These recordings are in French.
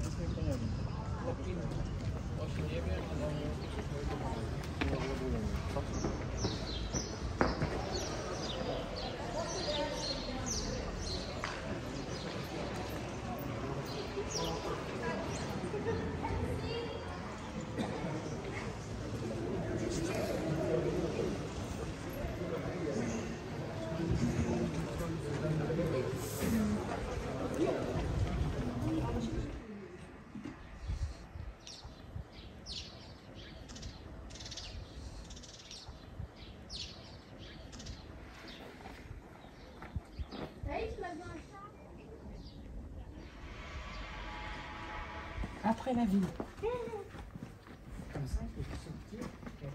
Thank you. Après la ville. Comme ça, il faut sortir. Ja,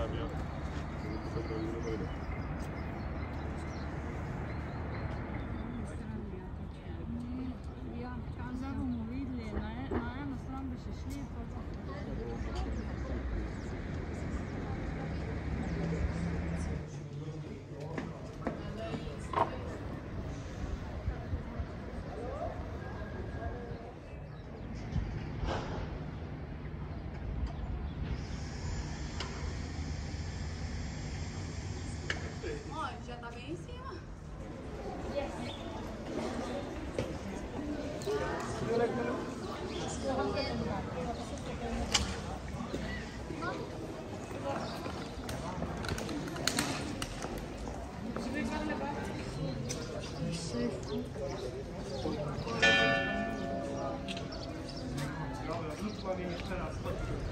abi ya. Vi har andato un mobile, ma è una strana sciccia. Já tá bem em cima. Raz.